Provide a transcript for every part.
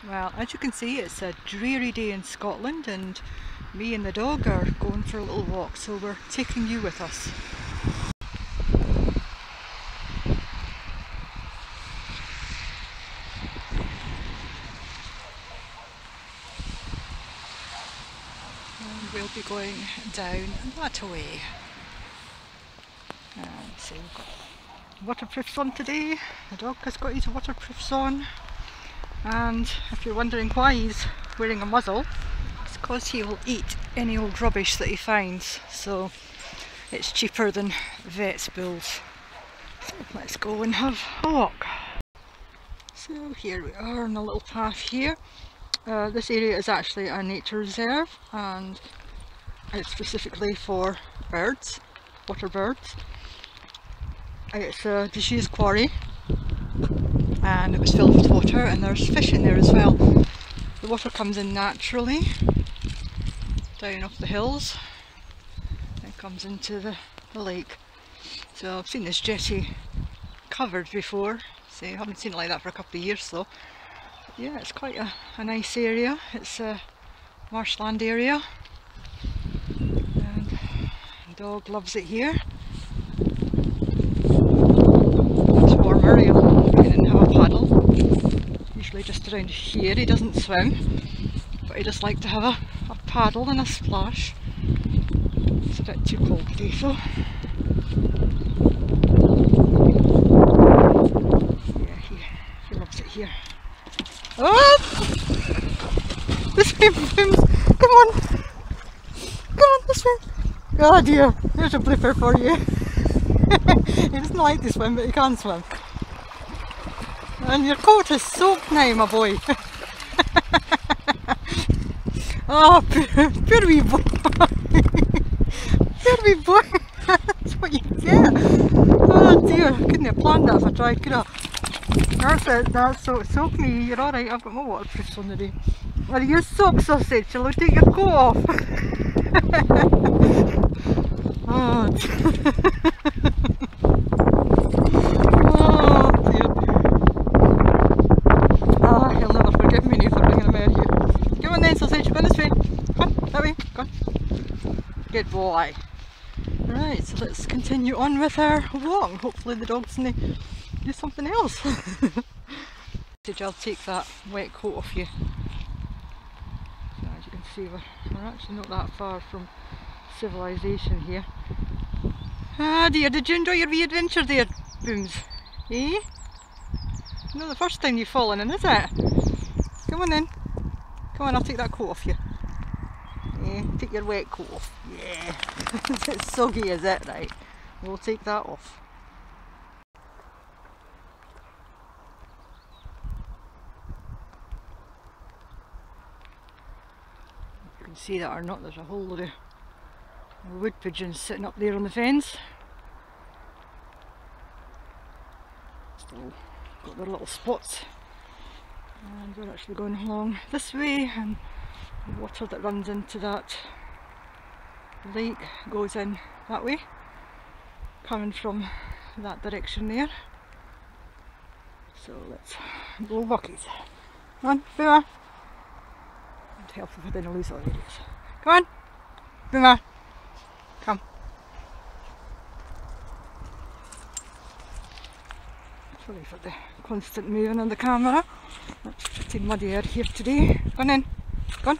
Well, as you can see, it's a dreary day in Scotland and me and the dog are going for a little walk, so we're taking you with us. And we'll be going down that way. And uh, so we've got waterproofs on today. The dog has got his waterproofs on. And if you're wondering why he's wearing a muzzle, it's because he will eat any old rubbish that he finds. So it's cheaper than vet's bills. So let's go and have a walk. So here we are on a little path here. Uh, this area is actually a nature reserve and it's specifically for birds, water birds. It's a disused quarry and it was filled with water and there's fish in there as well. The water comes in naturally down off the hills and comes into the, the lake. So I've seen this jetty covered before, so I haven't seen it like that for a couple of years though. But yeah, it's quite a, a nice area. It's a marshland area and the dog loves it here. It's warmer, he'll go in and have a paddle. Around here, he doesn't swim, but he just like to have a, a paddle and a splash. It's a bit too cold today though. Yeah, he, he loves it here. Oh! This way! Come on! Come on, this way! Oh dear, there's a blooper for you. he doesn't like to swim, but he can swim. And your coat is soaked now, my boy. oh, poor, wee boy. poor wee boy. That's what you get. Oh dear, I couldn't have planned that if I tried, could I? That's it, that's so soak me. You're alright, I've got my waterproofs on today. Are you sock sausage? Shall I take your coat off? oh dear. Ah, he'll never forgive me now for bringing him out here. Come on then, sausage, go this way. Come on, that go on. Good boy. Right, so let's continue on with our walk. Hopefully the dog's gonna do something else. Did I'll take that wet coat off you. So as you can see, we're, we're actually not that far from civilization here. Ah dear, did you enjoy your wee adventure there, Booms? Eh? Not the first time you've fallen in, is it? Come on then. Come on, I'll take that coat off you. Yeah, take your wet coat off. Yeah. it's soggy, is it? Right. We'll take that off. You can see that or not, there's a whole load of wood pigeons sitting up there on the fence. Still got their little spots. And we're actually going along this way and water that runs into that lake goes in that way, coming from that direction there. So let's go walkies. Come on, Boomer. And helpful if I didn't lose all the areas. Come on, Boomer. Come. Sorry for the constant moving on the camera. It's pretty muddy out here today. On in. Go on.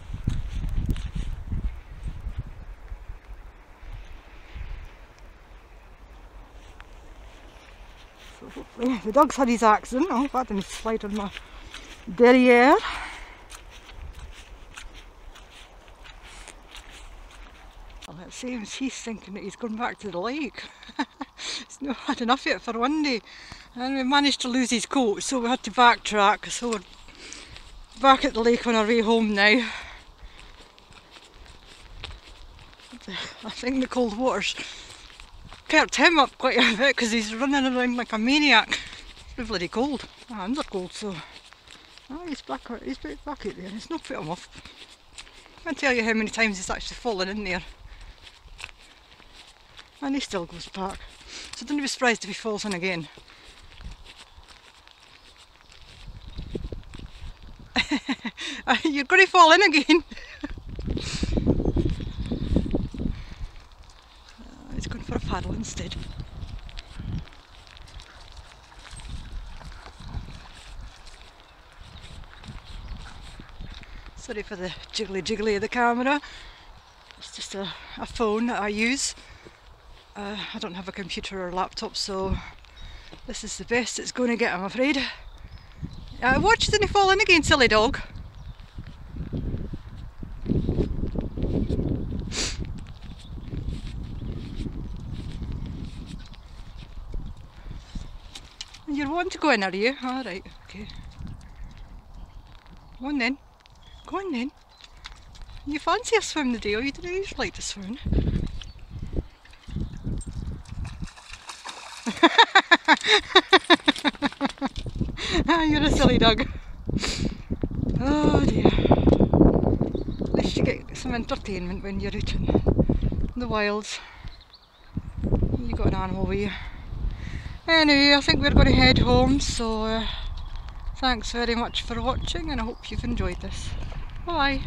The dog's had his accident. Oh, that didn't slide on my derriere. Well, it seems he's thinking that he's going back to the lake. he's not had enough yet for one day. And we managed to lose his coat, so we had to backtrack. So we're back at the lake on our way home now. I think the cold water's kept him up quite a bit because he's running around like a maniac. It's bloody cold. My hands are cold, so oh, he's back. He's back out there. It's not put him off. I can't tell you how many times he's actually fallen in there, and he still goes back. So don't be surprised if he falls in again. You're going to fall in again. For a paddle instead. Sorry for the jiggly jiggly of the camera. It's just a, a phone that I use. Uh, I don't have a computer or laptop so this is the best it's going to get I'm afraid. Uh, watch didn't fall in again silly dog. You're wanting to go in, are you? Alright, okay. Go on then. Go on then. You fancy a swim today or you don't like to swim? Ah, you're a silly dog. Oh dear. At least you get some entertainment when you're out in the wilds. You got an animal with you. Anyway, I think we're going to head home, so uh, thanks very much for watching and I hope you've enjoyed this. Bye!